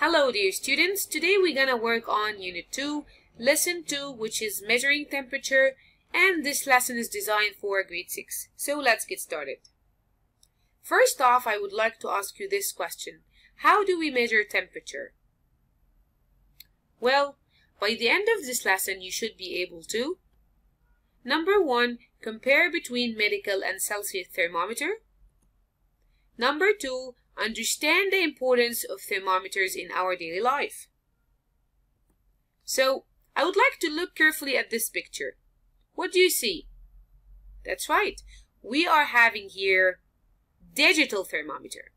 Hello dear students, today we're gonna work on Unit 2, Lesson 2 which is Measuring Temperature and this lesson is designed for grade 6. So let's get started. First off, I would like to ask you this question. How do we measure temperature? Well, by the end of this lesson you should be able to Number 1. Compare between medical and Celsius thermometer. Number 2 understand the importance of thermometers in our daily life. So, I would like to look carefully at this picture. What do you see? That's right. We are having here digital thermometer.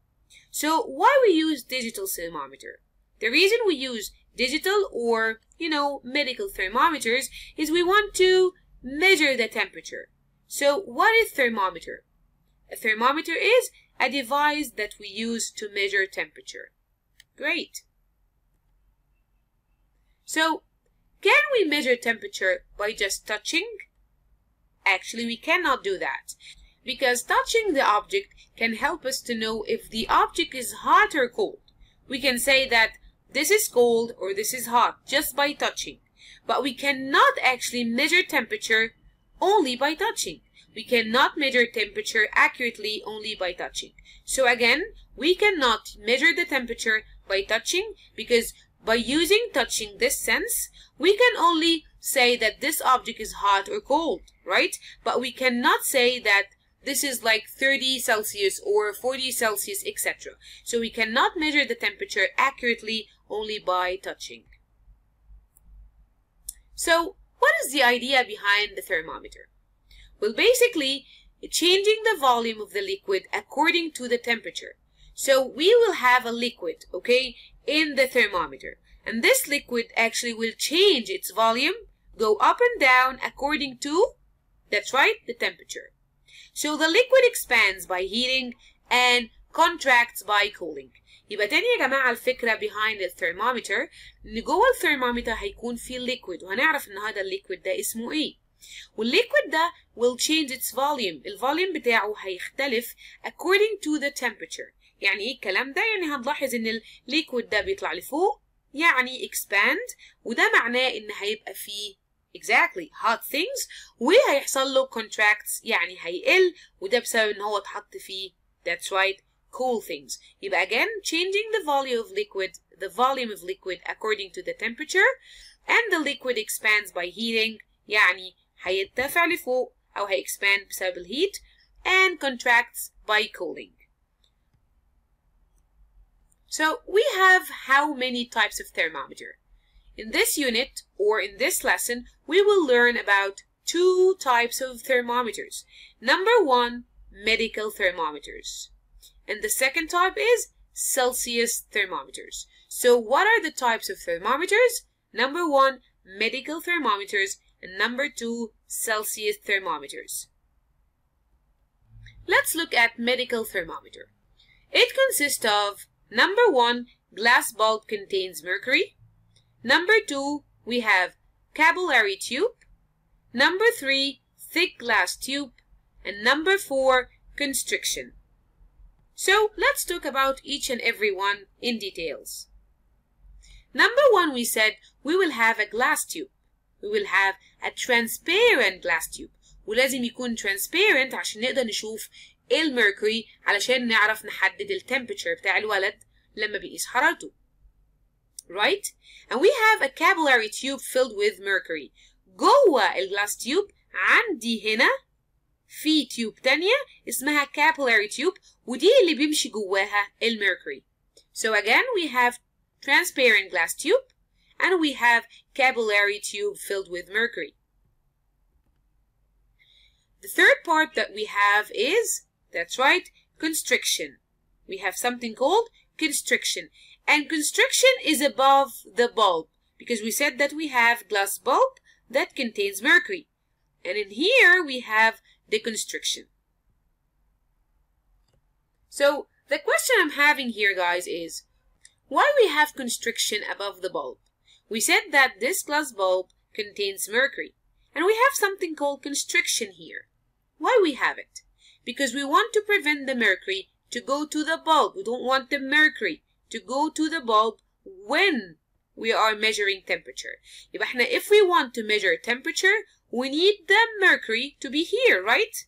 So, why we use digital thermometer? The reason we use digital or, you know, medical thermometers is we want to measure the temperature. So, what is thermometer? A thermometer is a device that we use to measure temperature. Great. So, can we measure temperature by just touching? Actually, we cannot do that because touching the object can help us to know if the object is hot or cold. We can say that this is cold or this is hot just by touching, but we cannot actually measure temperature only by touching. We cannot measure temperature accurately only by touching. So again, we cannot measure the temperature by touching because by using touching this sense, we can only say that this object is hot or cold, right? But we cannot say that this is like 30 Celsius or 40 Celsius, etc. So we cannot measure the temperature accurately only by touching. So what is the idea behind the thermometer? Well, basically, changing the volume of the liquid according to the temperature. So we will have a liquid, okay, in the thermometer. And this liquid actually will change its volume, go up and down according to, that's right, the temperature. So the liquid expands by heating and contracts by cooling. يبقى تاني يا جماعة الفكرة behind الثرمومتر إن جوه الثرمومتر هيكون في liquid وهنعرف إن هذا الليكويد ده اسمه إيه. والليكويد ده will change its volume الفوليوم بتاعه هيختلف according to the temperature يعني ايه الكلام ده يعني هنلاحظ ان الليكويد ده بيطلع لفوق يعني expand وده معناه ان هيبقى فيه exactly hot things وهيحصل له contracts يعني هيقل وده بسبب ان هو اتحط فيه that's right cool things يبقى again changing the volume of liquid the volume of liquid according to the temperature and the liquid expands by heating يعني هيرتفع لفوق أو هيexpand بسبب الهيت and contracts by cooling. So we have how many types of thermometer? In this unit or in this lesson, we will learn about two types of thermometers. Number one, medical thermometers. And the second type is Celsius thermometers. So what are the types of thermometers? Number one, medical thermometers and number two, Celsius thermometers. Let's look at medical thermometer. It consists of number one, glass bulb contains mercury. Number two, we have capillary tube. Number three, thick glass tube. And number four, constriction. So let's talk about each and every one in details. Number one, we said we will have a glass tube We will have a transparent glass tube ولازم يكون transparent عشان نقدر نشوف الميركوري علشان نعرف نحدد التمبerature بتاع الولد لما بيقيس حرارته right and we have a capillary tube filled with mercury جوه الجلاس تيوب عندي هنا في تيوب تانية اسمها capillary tube ودي اللي بيمشي جواها الميركوري so again we have transparent glass tube and we have capillary tube filled with mercury. The third part that we have is, that's right, constriction. We have something called constriction. And constriction is above the bulb because we said that we have glass bulb that contains mercury. And in here we have the constriction. So the question I'm having here guys is, why we have constriction above the bulb? We said that this glass bulb contains mercury, and we have something called constriction here. Why we have it? Because we want to prevent the mercury to go to the bulb. We don't want the mercury to go to the bulb when we are measuring temperature يبقى احنا if we want to measure temperature we need the mercury to be here right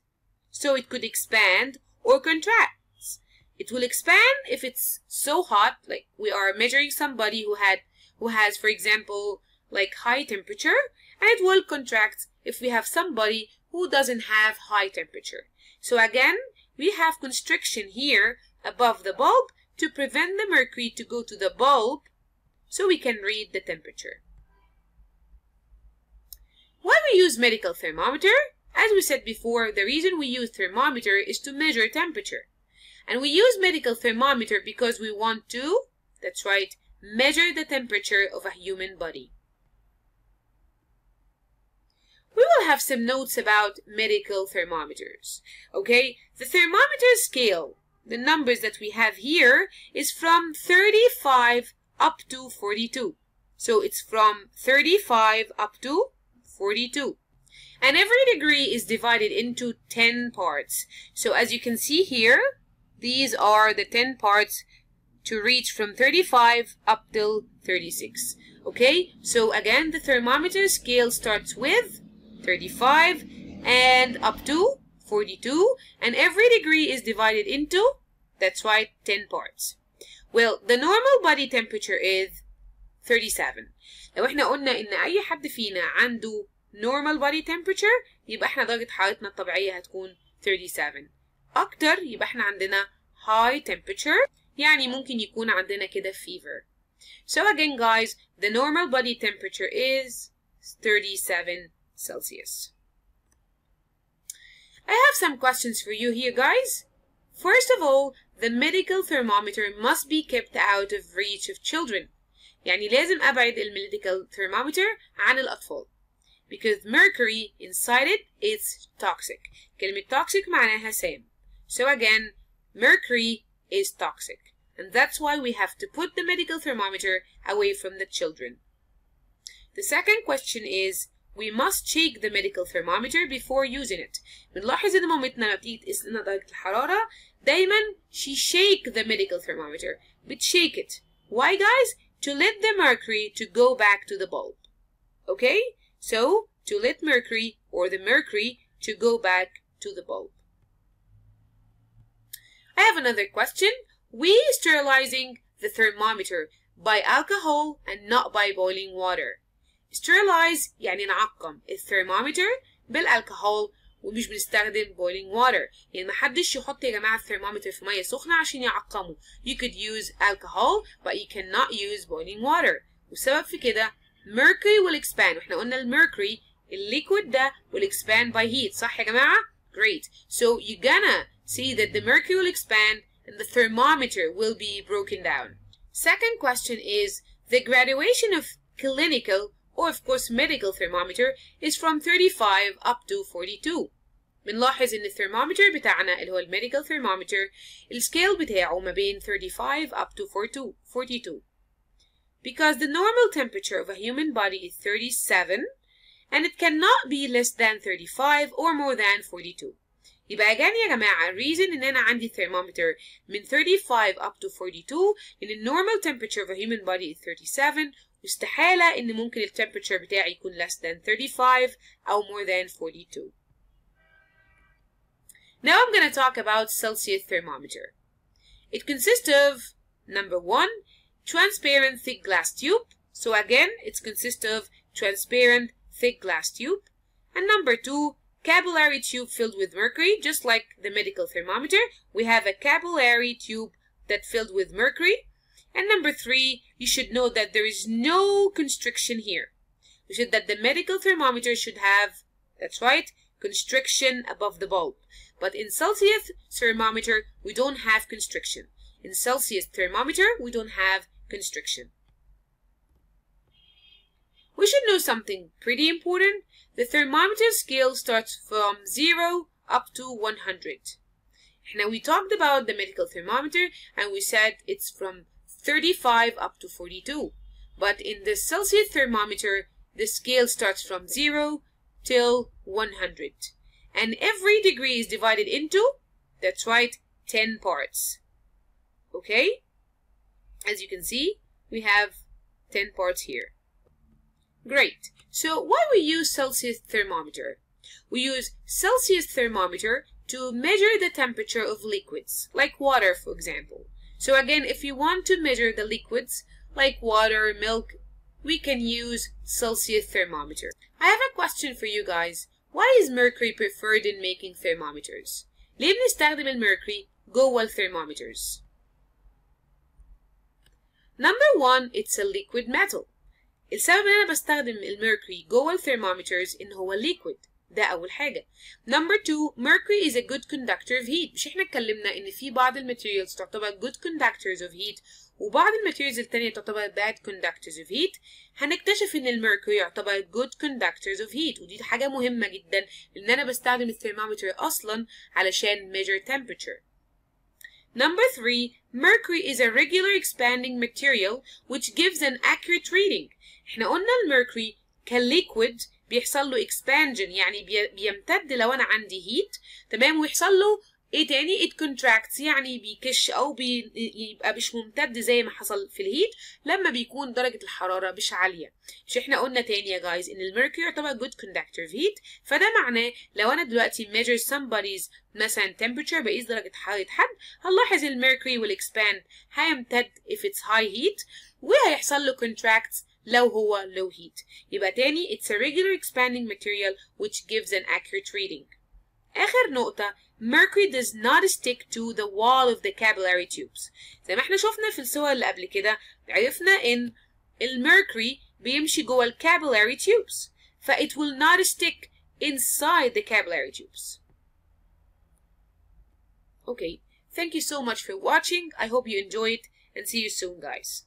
so it could expand or contract it will expand if it's so hot like we are measuring somebody who had who has for example like high temperature and it will contract if we have somebody who doesn't have high temperature. So again we have constriction here above the bulb to prevent the mercury to go to the bulb so we can read the temperature. Why we use medical thermometer? As we said before the reason we use thermometer is to measure temperature. And we use medical thermometer because we want to, that's right, measure the temperature of a human body. We will have some notes about medical thermometers. Okay, the thermometer scale, the numbers that we have here is from 35 up to 42. So it's from 35 up to 42. And every degree is divided into 10 parts. So as you can see here, these are the 10 parts to reach from 35 up till 36. Okay, so again, the thermometer scale starts with 35 and up to 42 and every degree is divided into, that's right, 10 parts. Well, the normal body temperature is 37. لو احنا قلنا ان اي حد فينا عنده normal body temperature يبقى احنا درجة حرارتنا الطبيعية هتكون 37 اكتر يبقى احنا عندنا high temperature يعني ممكن يكون عندنا كده fever so again guys the normal body temperature is 37 Celsius I have some questions for you here guys first of all the medical thermometer must be kept out of reach of children يعني لازم أبعد الميديكال thermometer عن الأطفال because mercury inside it is toxic كلمة toxic معناها سام so again mercury is toxic and that's why we have to put the medical thermometer away from the children the second question is we must shake the medical thermometer before using it بنلاحظ ان مامتنا لما بتيجي تقيس لنا درجة الحرارة دايما she shake the medical thermometer بتشيك it why guys to let the mercury to go back to the bulb okay so to let mercury or the mercury to go back to the bulb I have another question. We sterilizing the thermometer by alcohol and not by boiling water. Sterilize يعني نعقم الثرمومتر بالالكحول ومش بنستخدم boiling water يعني محدش يحط يا جماعة الثرمومتر في مية سخنة عشان يعقمه you could use alcohol but you cannot use boiling water والسبب في كده mercury will expand واحنا قلنا الميركوري الليكويد ده will expand by heat صح يا جماعة great so you gonna see that the mercury will expand and the thermometer will be broken down. Second question is the graduation of clinical or of course medical thermometer is from 35 up to 42. بنلاحظ ان الثرمومتر بتاعنا اللي هو الميديكال thermometer السكيل بتاعه ما بين 35 up to 42 42 because the normal temperature of a human body is 37 and it cannot be less than 35 or more than 42 يبقى again يا جماعة reason ان انا عندي thermometer من 35 up to 42 ان ال normal temperature of a human body is 37 واستحالة ان ممكن ال temperature بتاعي يكون less than 35 او more than 42 Now I'm going to talk about Celsius thermometer. It consists of number one, transparent thick glass tube. So again, it consists of transparent thick glass tube. And number two, capillary tube filled with mercury, just like the medical thermometer. We have a capillary tube that filled with mercury. And number three, you should know that there is no constriction here. You should that the medical thermometer should have, that's right, constriction above the bulb. But in Celsius thermometer, we don't have constriction. In Celsius thermometer, we don't have constriction. We should know something pretty important. The thermometer scale starts from 0 up to 100. Now we talked about the medical thermometer and we said it's from 35 up to 42. But in the Celsius thermometer, the scale starts from 0 till 100. And every degree is divided into, that's right, 10 parts. Okay? As you can see, we have 10 parts here. Great. So why we use Celsius thermometer? We use Celsius thermometer to measure the temperature of liquids, like water, for example. So again, if you want to measure the liquids, like water, milk, we can use Celsius thermometer. I have a question for you guys. Why is mercury preferred in making thermometers? ليه بنستخدم الميركوري جوه الثرمومترز؟ Number one, it's a liquid metal. السبب إن أنا بستخدم الميركوري جوه الثرمومترز إن هو liquid. ده أول حاجة. Number two mercury is a good conductor of heat. مش إحنا اتكلمنا إن في بعض الماتيريالز تعتبر good conductors of heat وبعض الماتيريالز التانية تعتبر bad conductors of heat. هنكتشف إن الميركوري يعتبر good conductors of heat. ودي حاجة مهمة جدا لأن أنا بستخدم الثرمومتر أصلا علشان measure temperature. Number three, mercury is a regular expanding material which gives an accurate reading. احنا قلنا الميركوري كليكويد بيحصل له expansion يعني بيمتد لو انا عندي heat تمام ويحصل له إيه تاني؟ It contracts يعني بيكش أو بيبقى مش ممتد زي ما حصل في الهيت لما بيكون درجة الحرارة مش عالية. مش إحنا قلنا تاني يا جايز إن الميركوري يعتبر good conductor of heat فده معناه لو أنا دلوقتي measure somebody's مثلا temperature بقيس درجة حرارة حد هنلاحظ الميركوري will expand هيمتد if it's high heat وهيحصل له contracts لو هو low heat. يبقى تاني it's a regular expanding material which gives an accurate reading. آخر نقطة mercury does not stick to the wall of the capillary tubes زي ما احنا شفنا في الصور اللي قبل كده عرفنا ان الميركوري بيمشي جوه ال capillary tubes ف it will not stick inside the capillary tubes okay thank you so much for watching I hope you enjoyed and see you soon guys